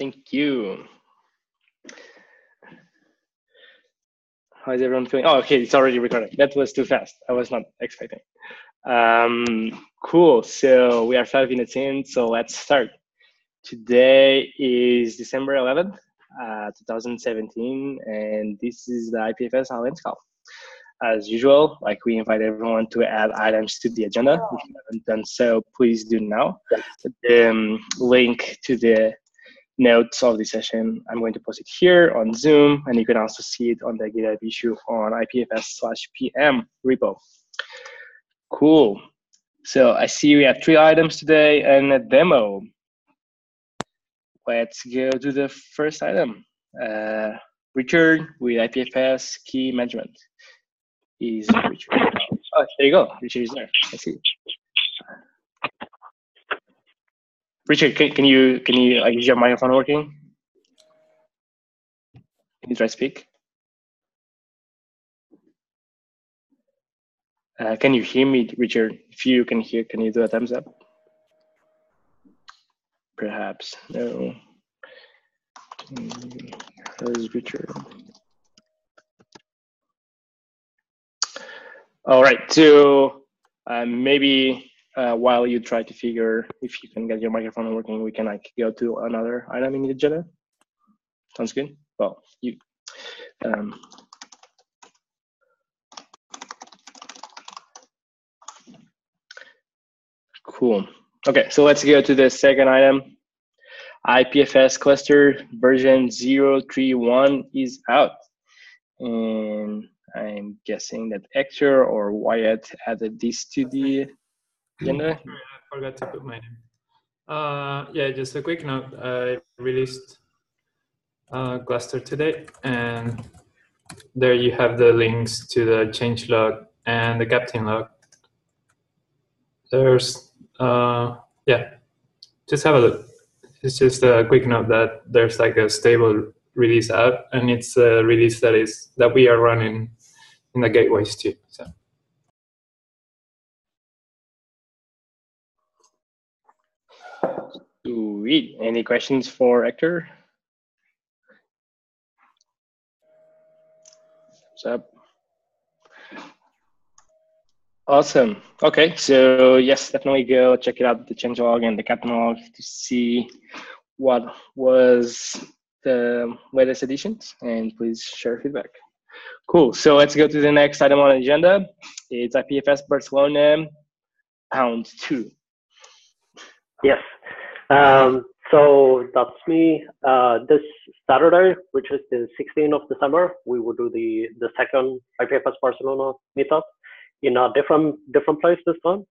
Thank you. How is everyone feeling? Oh, okay, it's already recording. That was too fast. I was not expecting. Um, cool. So we are five minutes in, so let's start. Today is December 11th, uh, 2017, and this is the IPFS All Hands call. As usual, like we invite everyone to add items to the agenda. If you haven't done so, please do now. The um, link to the notes of the session, I'm going to post it here on Zoom, and you can also see it on the GitHub issue on IPFS slash PM repo. Cool. So I see we have three items today and a demo. Let's go to the first item. Uh, Richard with IPFS key management. Is Richard? Oh, there you go. Richard is there. I see. Richard, can, can you can you like, is your microphone working? Can you try to speak? Uh, can you hear me, Richard? If you can hear, can you do a thumbs up? Perhaps no. Where's Richard? All right, so uh, maybe uh, while you try to figure if you can get your microphone working, we can like go to another item in the agenda. Sounds good. Well, you. Um, cool. Okay, so let's go to the second item. IPFS cluster version 031 is out. And I'm guessing that Hector or Wyatt added this to the agenda? I forgot to put my name. Uh, yeah, just a quick note. I released uh, Cluster today, and there you have the links to the change log and the captain log. There's, uh, yeah, just have a look. It's just a quick note that there's like a stable release out, and it's a release that is that we are running in the gateways too. So. Sweet. Any questions for Hector? What's up? Awesome. Okay, so yes, definitely go check it out the changelog and the captain log to see what was the latest additions, and please share feedback. Cool. So let's go to the next item on agenda. It's IPFS Barcelona Pound Two. Yes. Um, so that's me. Uh, this Saturday, which is the 16th of December, we will do the the second IPFS Barcelona meetup in a different different place this time.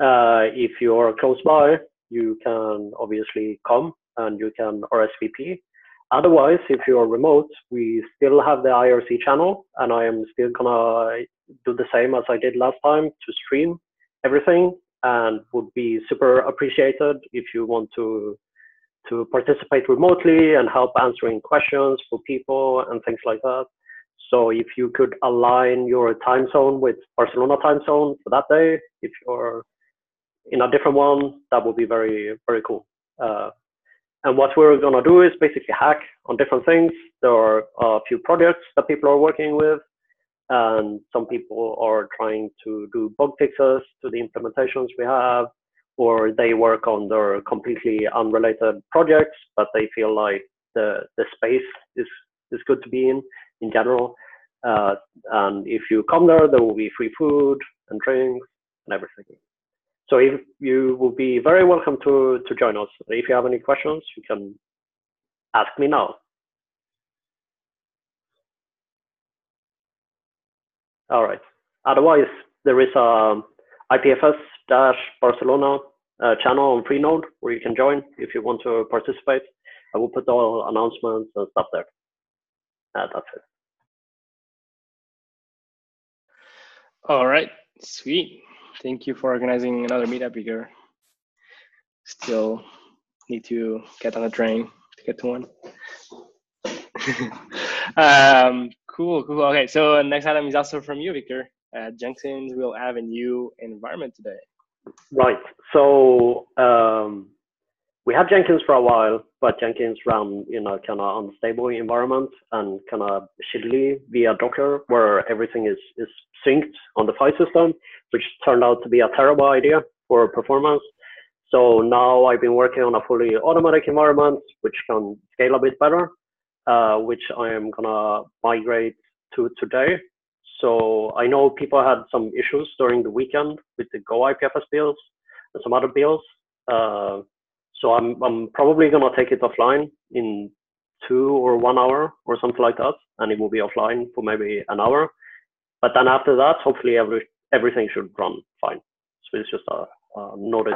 Uh, if you're close by, you can obviously come and you can RSVP. Otherwise, if you're remote, we still have the IRC channel, and I am still gonna do the same as I did last time to stream everything and would be super appreciated if you want to to participate remotely and help answering questions for people and things like that. So if you could align your time zone with Barcelona time zone for that day, if you're in a different one, that would be very, very cool. Uh, and what we're gonna do is basically hack on different things. There are a few projects that people are working with and some people are trying to do bug fixes to the implementations we have, or they work on their completely unrelated projects, but they feel like the, the space is, is good to be in in general. Uh, and if you come there, there will be free food and drinks and everything. So if you will be very welcome to, to join us. If you have any questions, you can ask me now. All right. Otherwise, there is a IPFS-Barcelona uh, channel on Freenode where you can join if you want to participate. I will put all announcements and stuff there. Uh, that's it. All right, sweet. Thank you for organizing another meetup here. Still need to get on a train to get to one. um, cool, cool. Okay, so next item is also from you, Victor. Uh, Jenkins will have a new environment today. Right. So um, we had Jenkins for a while, but Jenkins ran in a kind of unstable environment and kind of shittily via Docker, where everything is, is synced on the file system, which turned out to be a terrible idea for performance. So now I've been working on a fully automatic environment, which can scale a bit better, uh, which I am gonna migrate to today. So I know people had some issues during the weekend with the Go IPFS builds and some other builds. Uh, so I'm, I'm probably going to take it offline in two or one hour or something like that. And it will be offline for maybe an hour. But then after that, hopefully every, everything should run fine. So it's just a, a notice.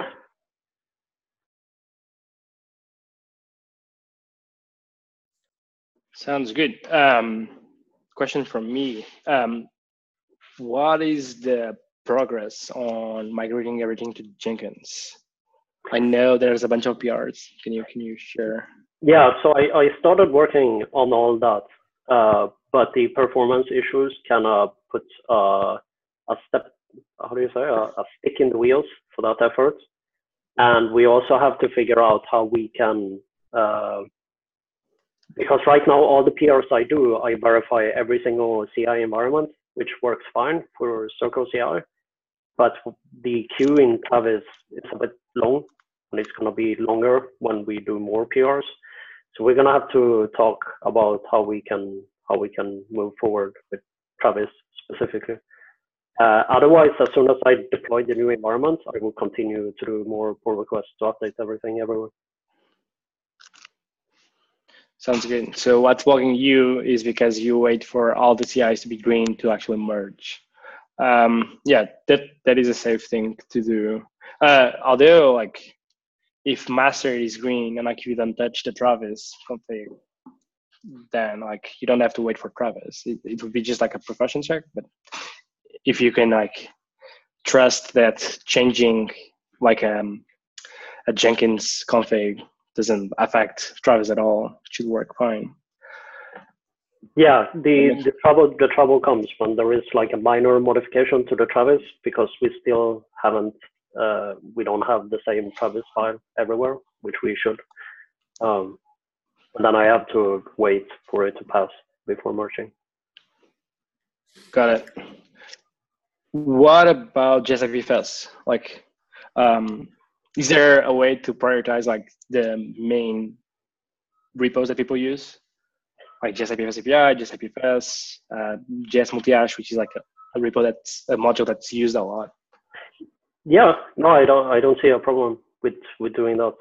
Sounds good. Um, question from me. Um, what is the progress on migrating everything to Jenkins? I know there's a bunch of PRs. Can you can you share? Yeah, so I, I started working on all that, uh, but the performance issues kind of put uh, a step, how do you say, a, a stick in the wheels for that effort. And we also have to figure out how we can, uh, because right now all the PRs I do, I verify every single CI environment, which works fine for Circle CI. But the queue in Travis is a bit long and it's going to be longer when we do more PRs. So we're going to have to talk about how we can how we can move forward with Travis specifically. Uh, otherwise, as soon as I deploy the new environment, I will continue to do more pull requests to update everything everywhere. Sounds good. So what's blocking you is because you wait for all the CIs to be green to actually merge. Um, yeah, that that is a safe thing to do. Uh, although, like, if master is green and like you don't touch the Travis config, then like you don't have to wait for Travis. It, it would be just like a precaution check. But if you can like trust that changing like um, a Jenkins config doesn't affect Travis at all, it should work fine. Yeah, the, the trouble the trouble comes when there is like a minor modification to the Travis because we still haven't uh, we don't have the same Travis file everywhere, which we should. Um, and then I have to wait for it to pass before merging. Got it. What about JSIPFS? Like, um, is there a way to prioritize like the main repos that people use? Like JSIPFS API, JSIPFS, uh, JS Multihash, which is like a, a repo that's a module that's used a lot. Yeah, no, I don't. I don't see a problem with with doing that.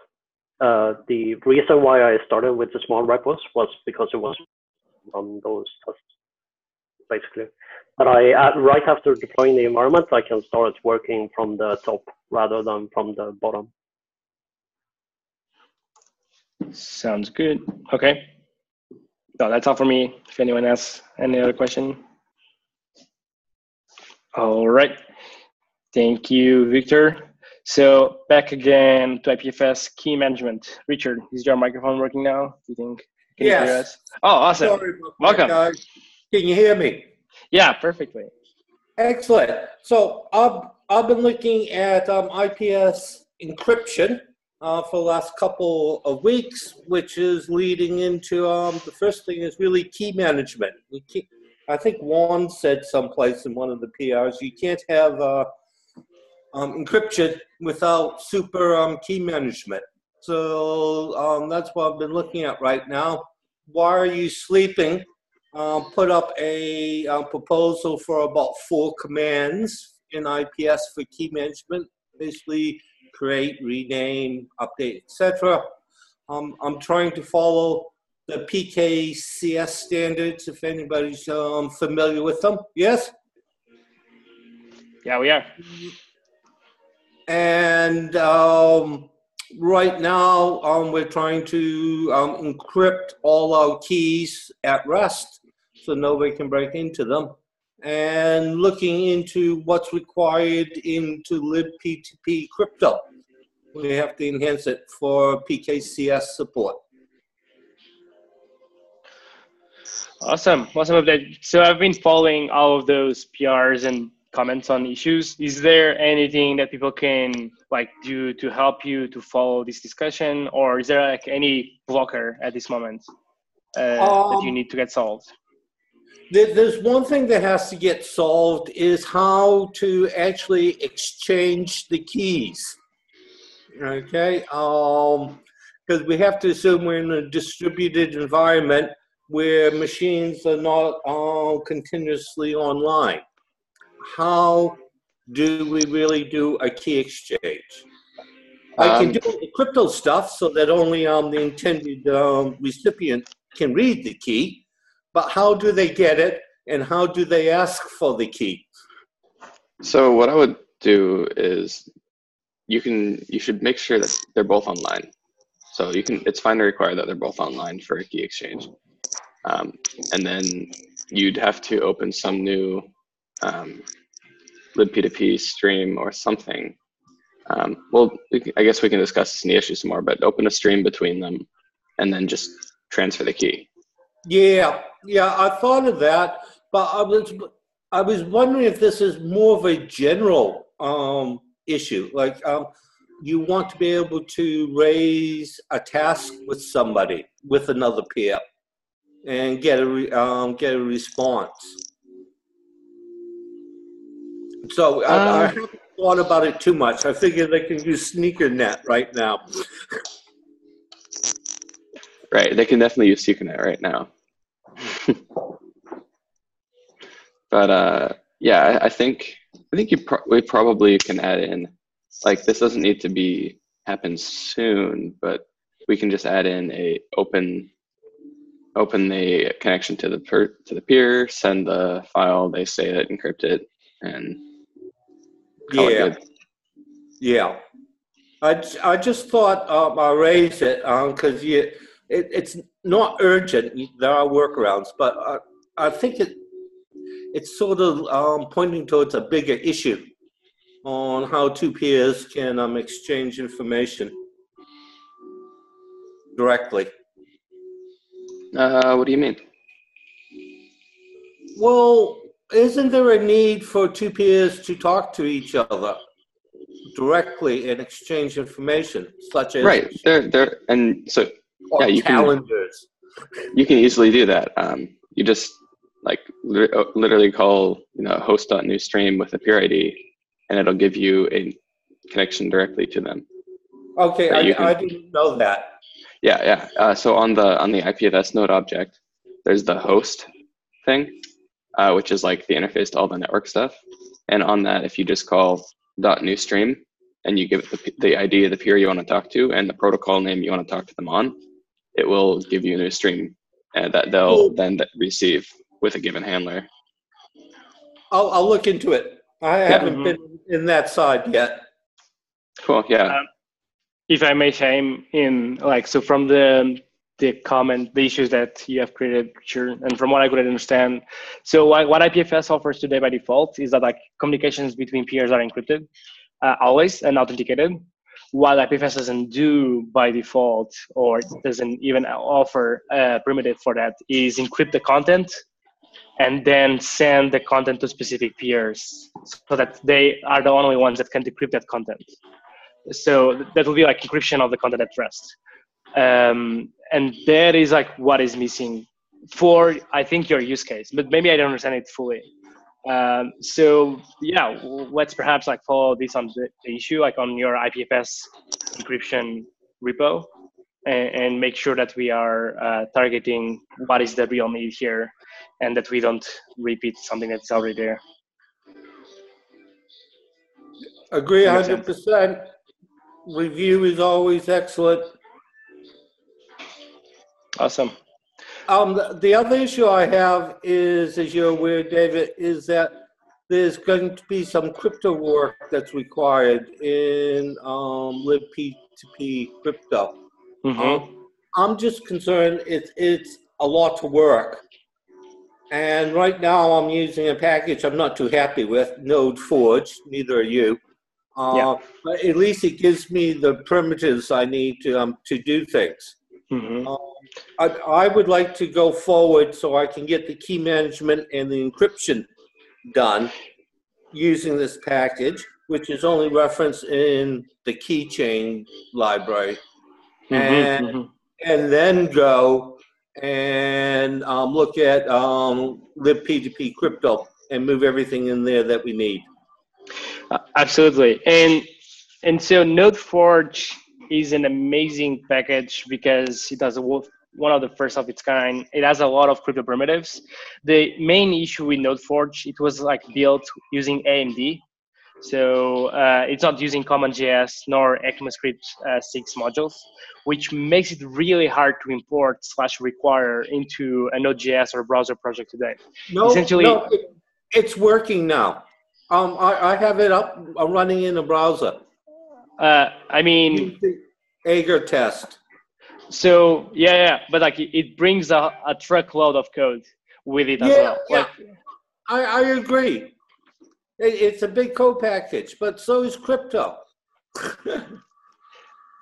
Uh, the reason why I started with the small repos was because it was on those tests, basically. But I, uh, right after deploying the environment, I can start working from the top rather than from the bottom. Sounds good. Okay. No, that's all for me. If anyone has any other question. All right. Thank you, Victor. So back again to IPFS key management. Richard, is your microphone working now? Do you think? Can yes. You hear us? Oh, awesome. Welcome. Can you hear me? Yeah, perfectly. Excellent. So I've, I've been looking at um, IPFS encryption uh, for the last couple of weeks, which is leading into um, the first thing is really key management. We keep, I think Juan said someplace in one of the PRs, you can't have uh, um, encryption without super um, key management. So um, that's what I've been looking at right now. Why are you sleeping? Um, put up a uh, proposal for about four commands in IPFS for key management, basically create, rename, update, etc. Um, I'm trying to follow the PKCS standards, if anybody's um, familiar with them. Yes? Yeah, we are. And um, right now, um, we're trying to um, encrypt all our keys at rest so nobody can break into them. And looking into what's required into libp2p crypto. We have to enhance it for PKCS support. Awesome, awesome update. So I've been following all of those PRs and comments on issues. Is there anything that people can like do to help you to follow this discussion, or is there like any blocker at this moment uh, that you Um, need to get solved? There, there's one thing that has to get solved is how to actually exchange the keys. Okay, um, because we have to assume we're in a distributed environment where machines are not all continuously online. How do we really do a key exchange? I can Um, do the crypto stuff so that only um, the intended um, recipient can read the key, but how do they get it and how do they ask for the key? So what I would do is you can you should make sure that they're both online. So you can it's fine to require that they're both online for a key exchange. Um, and then you'd have to open some new um, libp2p stream or something. Um, well, I guess we can discuss the issue some more, but open a stream between them and then just transfer the key. Yeah, yeah, I thought of that, but I was I was wondering if this is more of a general um, issue. Like, um, you want to be able to raise a task with somebody with another peer and get a re, um, get a response. So I, I Uh. haven't thought about it too much. I figure they can use sneaker net right now. Right, they can definitely use sneakernet right now. But uh, yeah, I, I think I think you pro- we probably can add in like this doesn't need to be happen soon, but we can just add in a open open the connection to the per, to the peer, send the file, they save it, encrypt it, and Yeah. Yeah. I, I just thought um, I raise it because you it, it's not urgent. There are workarounds, but I, I think it it's sort of um, pointing towards a bigger issue on how two peers can um, exchange information directly. Uh, what do you mean? Well, isn't there a need for two peers to talk to each other directly and exchange information, such as Right, there, there, and so yeah, you can- you can easily do that. Um, you just like uh, literally call you know host.newstream with a peer ID, and it'll give you a connection directly to them. Okay, I, I didn't know that. Yeah, yeah. Uh, so on the on the IPFS node object, there's the host thing, uh, which is like the interface to all the network stuff. And on that, if you just call dot .newstream and you give it the, the ID of the peer you want to talk to and the protocol name you want to talk to them on, it will give you a new stream uh, that they'll Cool. then receive with a given handler. I'll, I'll look into it. I haven't Mhm. been in that side yet. Cool. Yeah. Um, if I may chime in, like, so from the the comment, the issues that you have created, sure, and from what I could understand, so what, what IPFS offers today by default is that like communications between peers are encrypted uh, always and authenticated. What IPFS doesn't do by default, or doesn't even offer a primitive for that, is encrypt the content and then send the content to specific peers so that they are the only ones that can decrypt that content. So that will be like encryption of the content at rest. Um, and that is like what is missing for i think your use case but maybe i don't understand it fully um, so yeah let's perhaps like follow this on the, the issue like on your ipfs encryption repo and, and make sure that we are uh, targeting what is the real need here and that we don't repeat something that's already there Agree hundred percent. Review is always excellent. awesome Um, the, the other issue I have is, as you're aware, David, is that there's going to be some crypto work that's required in um, libp2p crypto. Mhm. Um, I'm just concerned it's it's a lot to work. And right now I'm using a package I'm not too happy with, Node Forge, neither are you. Uh, Yeah. But at least it gives me the primitives I need to um, to do things. Mhm. I, I would like to go forward so I can get the key management and the encryption done using this package, which is only referenced in the keychain library, Mhm, and mhm. and then go and um, look at um, libp2p crypto and move everything in there that we need. Uh, Absolutely. And and so NodeForge is an amazing package because it does a one of the first of its kind. It has a lot of crypto primitives. The main issue with NodeForge, it was like built using AMD. So uh, it's not using CommonJS nor ECMAScript uh, 6 modules, which makes it really hard to import slash require into a Node.js or browser project today. No, Essentially- no, it, it's working now. Um, I, I have it up I'm running in the browser. Uh, I mean, aegir test. So yeah, yeah, but like it- brings a, a truckload of code with it as Yeah, well. yeah. Like, I, I agree. It, it's a big code package, but so is crypto.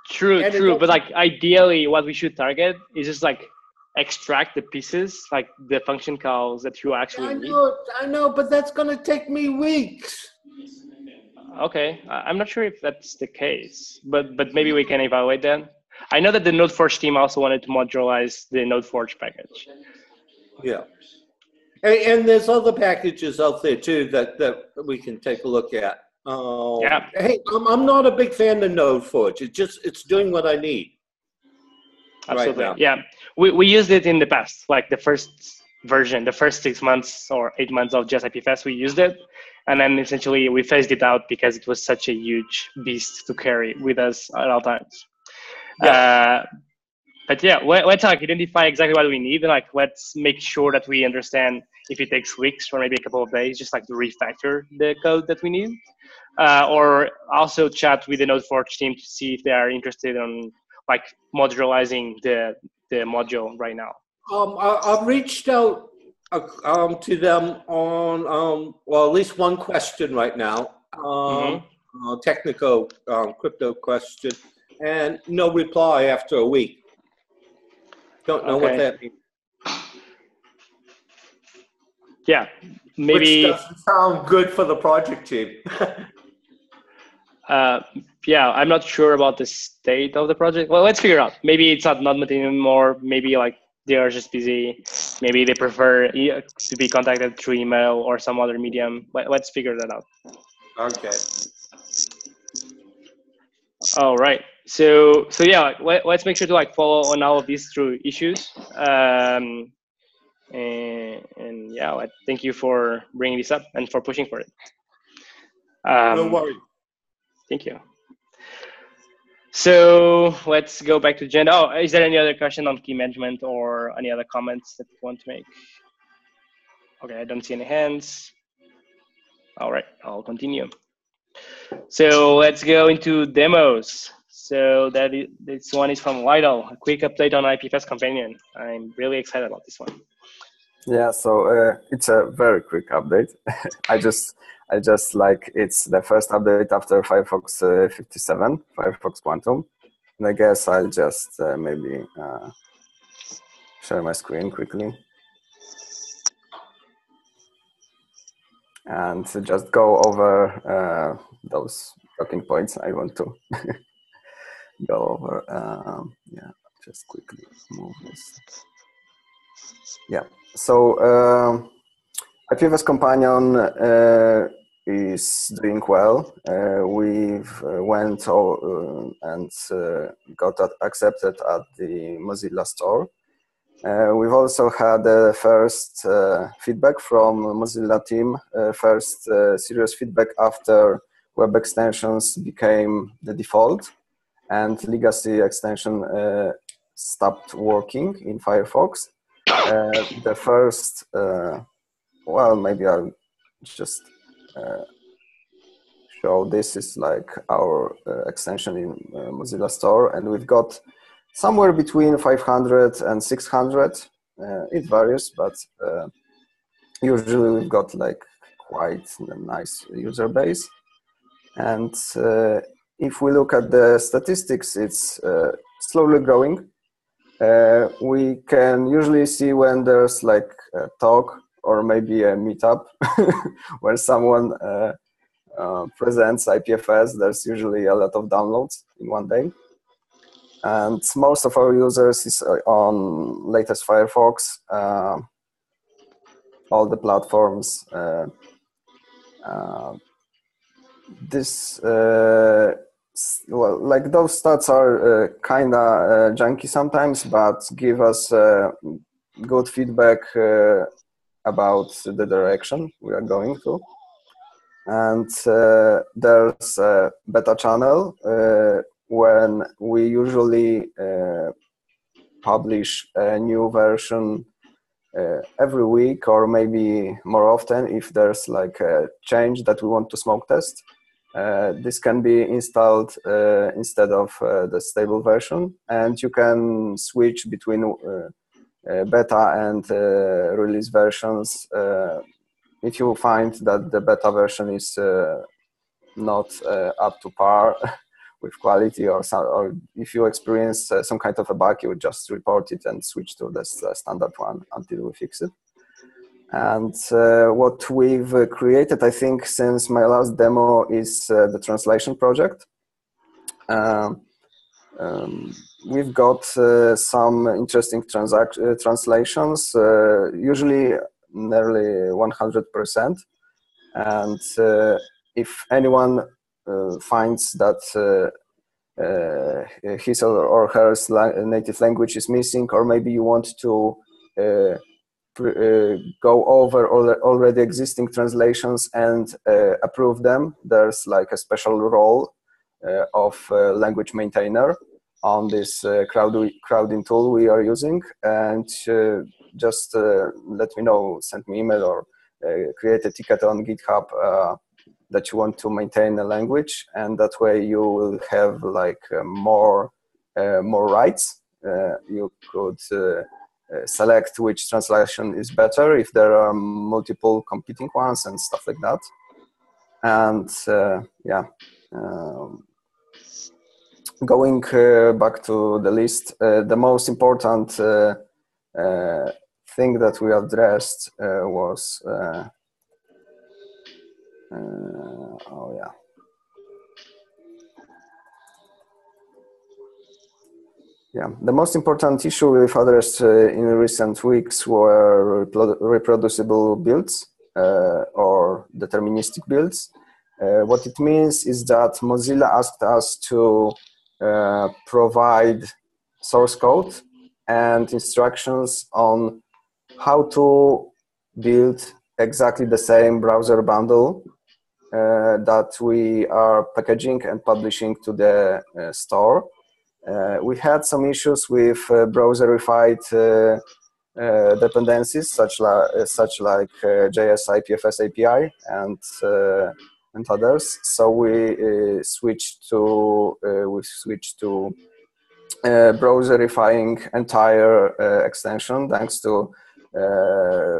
true, And true. But like ideally, what we should target is just like extract the pieces, like the function calls that you actually I need. know, I know, but that's gonna take me weeks. Okay, I'm not sure if that's the case, but but maybe we can evaluate that. I know that the NodeForge team also wanted to modularize the NodeForge package. Yeah. And, and there's other packages out there too that, that we can take a look at. Um, Yeah. Hey, I'm, I'm not a big fan of NodeForge. It just, it's doing what I need. Absolutely. now. yeah. We, we used it in the past, like the first version, the first six months or eight months of JSIPFS, we used it. And then essentially we phased it out because it was such a huge beast to carry with us at all times. Uh, but yeah, let, let's like identify exactly what we need and like let's make sure that we understand if it takes weeks or maybe a couple of days, just like to refactor the code that we need. Uh, or also chat with the NodeForge team to see if they are interested in like modularizing the the module right now. Um, I, I've reached out um, to them on, um, well, at least one question right now. Um, uh, technical um, crypto question, and no reply after a week. Don't know what that means. Yeah, maybe. Which doesn't sound good for the project team. Uh, yeah, I'm not sure about the state of the project. Well, let's figure out. Maybe it's not not material anymore. Maybe like they are just busy. Maybe they prefer to be contacted through email or some other medium. Let, let's figure that out. okay. All right. So so yeah, like, let, let's make sure to like follow on all of these through issues. Um, and, and yeah, like, thank you for bringing this up and for pushing for it. Um, no worries. Thank you. So let's go back to agenda. Oh, is there any other question on key management or any other comments that you want to make? Okay, I don't see any hands. All right, I'll continue. So let's go into demos. So that is, this one is from Lidel. A quick update on IPFS Companion. I'm really excited about this one. Yeah, so uh, it's a very quick update. I just, I just like it's the first update after Firefox uh, 57, Firefox Quantum, and I guess I'll just uh, maybe uh, share my screen quickly and just go over uh, those talking points I want to go over. Um, yeah, just quickly move this. Yeah. So um, IPFS Companion uh, is doing well. Uh, we've uh, went o- uh, and uh, got accepted at the Mozilla store. Uh, we've also had uh, first uh, feedback from Mozilla team, uh, first uh, serious feedback after web extensions became the default and legacy extension uh, stopped working in Firefox. Uh, the first, uh, well, maybe I'll just uh, show this is like our uh, extension in uh, Mozilla Store, and we've got somewhere between 500 and 600. Uh, it varies, but usually we've got like quite a nice user base. And if we look at the statistics, it's slowly growing. Uh, we can usually see when there's like a talk or maybe a meetup where someone uh, uh, presents IPFS, there's usually a lot of downloads in one day. And most of our users is uh, on latest Firefox, uh, all the platforms. Uh, this well, like those stats are uh, kind of uh, junky sometimes, but give us uh, good feedback uh, about the direction we are going to. And uh, there's a beta channel uh, when we usually publish a new version every week or maybe more often if there's like a change that we want to smoke test uh, this can be installed uh, instead of uh, the stable version, and you can switch between uh, uh, beta and uh, release versions if you find that the beta version is not up to par with quality, or, some, or if you experience some kind of a bug, you would just report it and switch to the standard one until we fix it. And uh, what we've uh, created, I think, since my last demo is uh, the translation project. Um, um, we've got uh, some interesting transac- uh, translations, uh, usually nearly 100%. And if anyone finds that his or her native language is missing, or maybe you want to uh, go over all, already existing translations and uh, approve them. There's like a special role uh, of language maintainer on this crowd, Crowdin tool we are using. And just let me know, send me email or create a ticket on GitHub that you want to maintain a language and that way you will have like uh, more uh, more rights uh, you could uh, select which translation is better if there are multiple competing ones and stuff like that. And uh, yeah, um, going uh, back to the list, uh, the most important uh, uh, thing that we addressed was oh yeah Yeah, the most important issue we've addressed uh, in recent weeks were reproducible builds uh, or deterministic builds. Uh, what it means is that Mozilla asked us to uh, provide source code and instructions on how to build exactly the same browser bundle uh, that we are packaging and publishing to the uh, store we had some issues with uh, browserified uh, dependencies, such, la- such like JS IPFS API and and others. So we switched to we switched to uh, browserifying entire uh, extension thanks to uh,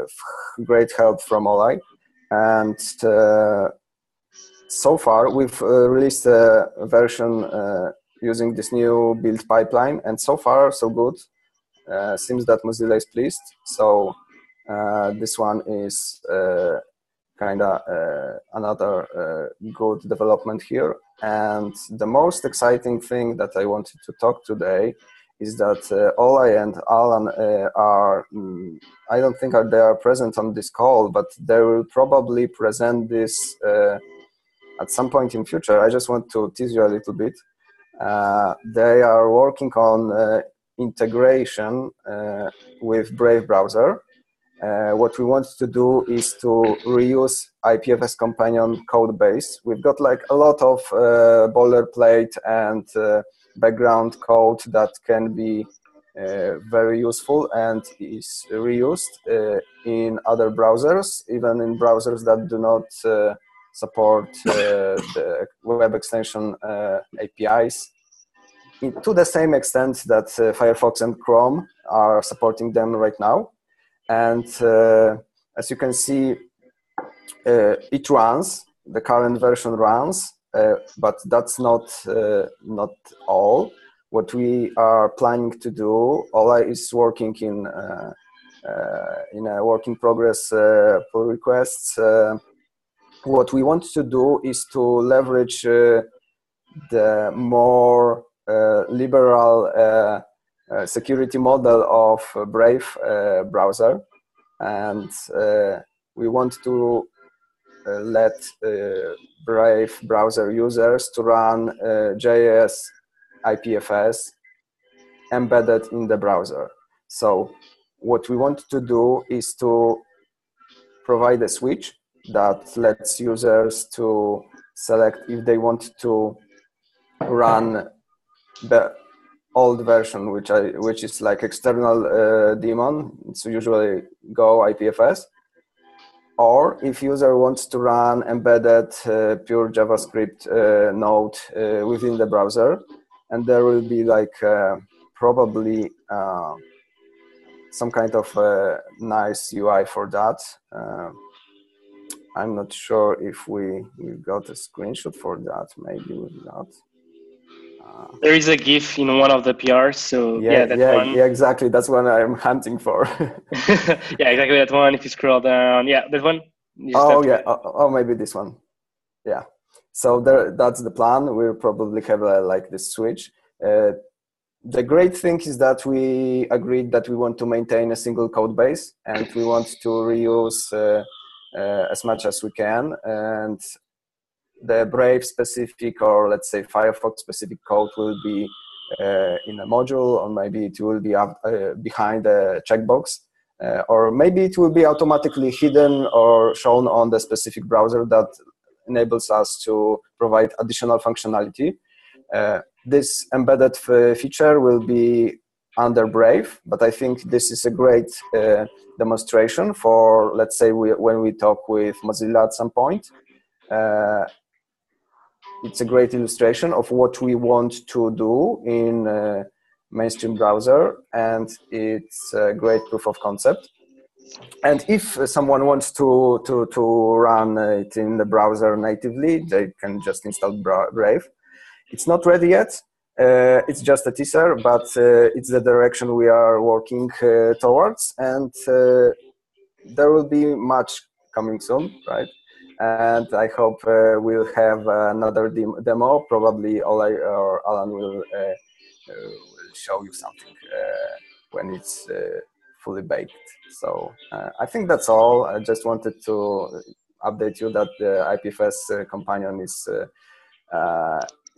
great help from Oli. And so far, we've released a version using this new build pipeline, and so far so good. Uh, seems that Mozilla is pleased. So uh, this one is uh, kind of uh, another uh, good development here. And the most exciting thing that I wanted to talk today is that uh, Oli and Alan uh, are, mm, I don't think they are present on this call, but they will probably present this at some point in future. I just want to tease you a little bit. Uh, they are working on uh, integration uh, with Brave browser. what we want to do is to reuse IPFS companion code base. We've got like a lot of boilerplate and background code that can be uh, very useful and is reused uh, in other browsers, even in browsers that do not uh, support uh, the web extension uh, APIs to the same extent that uh, Firefox and Chrome are supporting them right now. And as you can see, it runs, the current version runs, but that's not, not all what we are planning to do, Oli is working in uh, uh, in a work in progress uh, pull requests. Uh, what we want to do is to leverage the more liberal security model of Brave browser, and we want to uh, let uh, Brave browser users to run uh, JS IPFS embedded in the browser. So what we want to do is to provide a switch that lets users to select if they want to run the old version, which I which is like external uh, daemon. It's usually Go IPFS, or if user wants to run embedded uh, pure JavaScript uh, node uh, within the browser, and there will be like uh, probably uh, some kind of nice UI for that. Uh, I'm not sure if we, we got a screenshot for that. Maybe we got. There is a GIF in one of the PRs, so yeah, yeah, that yeah, one. yeah, exactly. That's what I'm hunting for. yeah, exactly that one. If you scroll down, yeah, that one. Oh yeah, oh, oh, maybe this one. Yeah. So there, that's the plan. We'll probably have a, like this switch. Uh, the great thing is that we agreed that we want to maintain a single code base and we want to reuse uh, uh, as much as we can. And the Brave specific or let's say Firefox specific code will be uh, in a module or maybe it will be up, uh, behind a checkbox uh, or maybe it will be automatically hidden or shown on the specific browser that enables us to provide additional functionality. Uh, this embedded feature will be under Brave, but I think this is a great uh, demonstration for, let's say, we, when we talk with Mozilla at some point. Uh, it's a great illustration of what we want to do in uh, mainstream browser, and it's a great proof of concept. And if someone wants to, to, to run it in the browser natively, they can just install Brave. It's not ready yet. Uh, it's just a teaser, but uh, it's the direction we are working uh, towards, and uh, there will be much coming soon, right? And I hope uh, we'll have another dem- demo. Probably Oli or Alan will uh, will show you something when it's fully baked. So I think that's all. I just wanted to update you that the IPFS companion is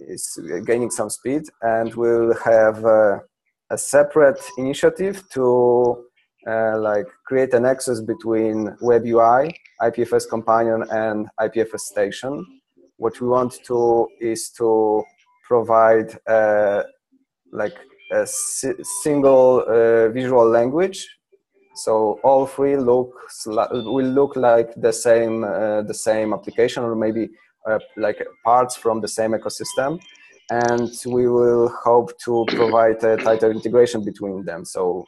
is gaining some speed and we'll have a separate initiative to uh, like create a nexus between web UI, IPFS companion and IPFS station. What we want to is to provide uh, like a si single uh, visual language. So all three look will look like the same uh, the same application or maybe uh, like parts from the same ecosystem and we will hope to provide a tighter integration between them. So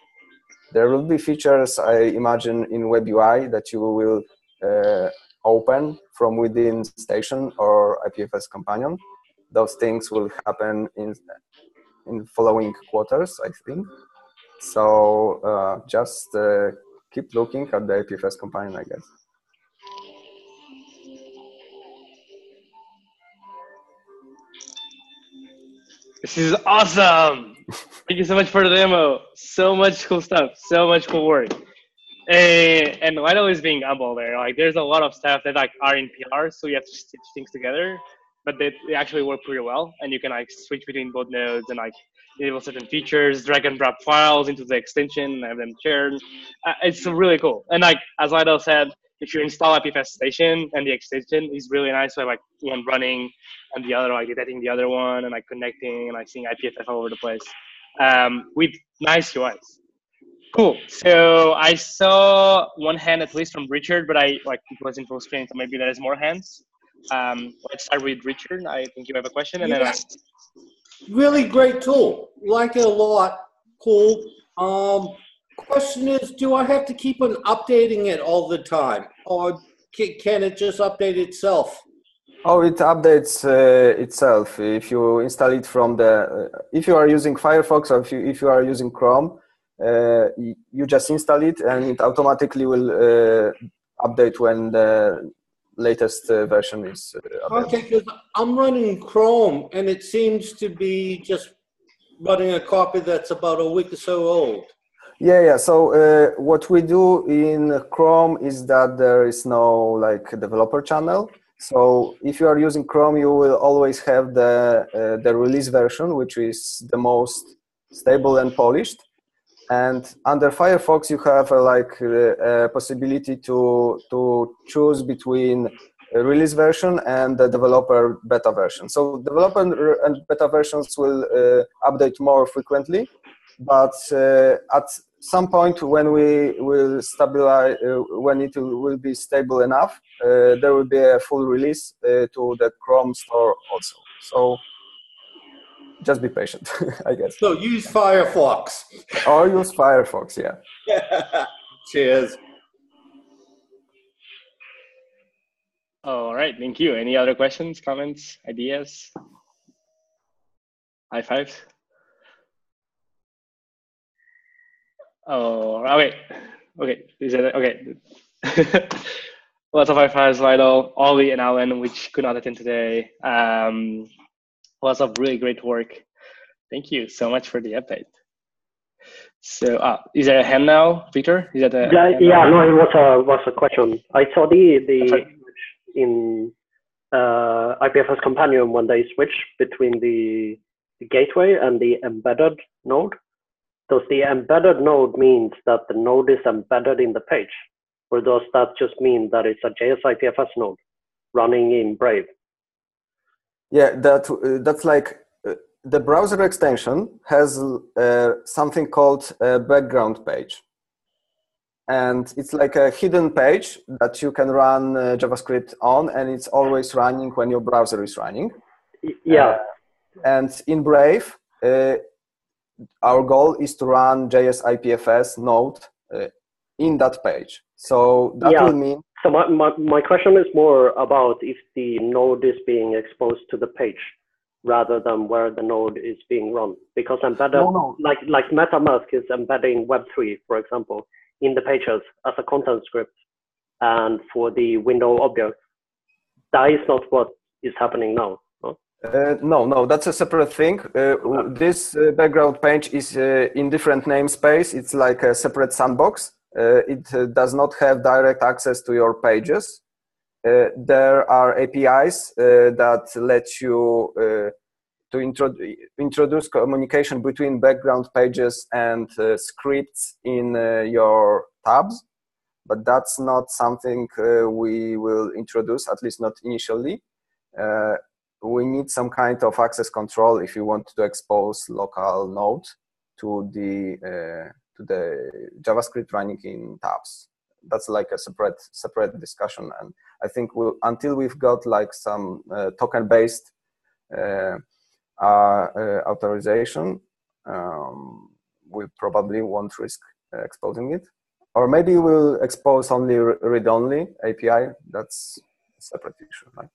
there will be features i imagine in web ui that you will uh, open from within station or ipfs companion. Those things will happen in in following quarters i think. So uh, just uh, keep looking at the ipfs companion i guess This is awesome. Thank you so much for the demo. So much cool stuff. So much cool work. And, and while always being humble there, like there's a lot of stuff that like are in PR, so you have to stitch things together, but they, they actually work pretty well. And you can like switch between both nodes and like enable certain features, drag and drop files into the extension, have them shared. Uh, it's really cool. And like as Lidel said, if you install IPFS station and the extension is really nice, so like one running and the other like detecting the other one and like connecting and like seeing IPFS all over the place um, with nice UIs. Cool. So I saw one hand at least from Richard, but I like it was in full screen, so maybe there is more hands. Um, let's start with Richard. I think you have a question, and yeah. then. I... Really great tool. Like it a lot. Cool. Um, question is, do I have to keep on updating it all the time, or can it just update itself? Oh, it updates uh, itself if you install it from the. Uh, if you are using Firefox or if you if you are using Chrome, uh, you just install it and it automatically will uh, update when the latest uh, version is uh, Okay, because I'm running Chrome and it seems to be just running a copy that's about a week or so old. Yeah, yeah. So uh, what we do in Chrome is that there is no like developer channel. So if you are using Chrome, you will always have the uh, the release version, which is the most stable and polished. And under Firefox, you have uh, like a possibility to to choose between a release version and the developer beta version. So developer and beta versions will uh, update more frequently, but uh, at some point when we will stabilize, uh, when it will be stable enough, uh, there will be a full release uh, to the Chrome store also. So just be patient, I guess. So use Firefox. Or use Firefox, yeah. Cheers. All right, thank you. Any other questions, comments, ideas? High fives? Oh, okay. Okay, is it okay? Lots of fives, Vital, Oli, and Alan, which could not attend today. Um, lots of really great work. Thank you so much for the update. So, uh, is there a hand now, Peter? Is that a Yeah, yeah, no, it was a was a question. I saw the the in uh, IPFS Companion when they switch between the, the gateway and the embedded node. Does the embedded node means that the node is embedded in the page, or does that just mean that it's a JS IPFS node running in Brave? Yeah, that uh, that's like uh, the browser extension has uh, something called a background page, and it's like a hidden page that you can run uh, JavaScript on, and it's always running when your browser is running. Yeah, Uh, and in Brave, uh, our goal is to run JS IPFS node uh, in that page. So that Yeah. will mean So my, my, my question is more about if the node is being exposed to the page rather than where the node is being run. Because embedded, No, no. like like MetaMask is embedding Web3, for example, in the pages as a content script, and for the window object, that is not what is happening now. No? Uh, no, no, that's a separate thing. Uh, w- this uh, background page is uh, in different namespace. It's like a separate sandbox. Uh, it uh, does not have direct access to your pages. Uh, there are APIs uh, that let you uh, to intro- introduce communication between background pages and uh, scripts in uh, your tabs, but that's not something uh, we will introduce, at least not initially. We need some kind of access control if you want to expose local node to the uh, to the JavaScript running in tabs. That's like a separate separate discussion, and I think we'll, until we've got like some uh, token based uh, uh, authorization, um, we probably won't risk exposing it, or maybe we'll expose only read only API. That's a separate issue, right?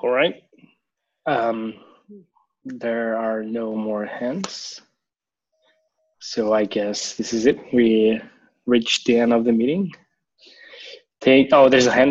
All right. Um, there are no more hands. So I guess this is it. We reached the end of the meeting. Take, oh, there's a hand.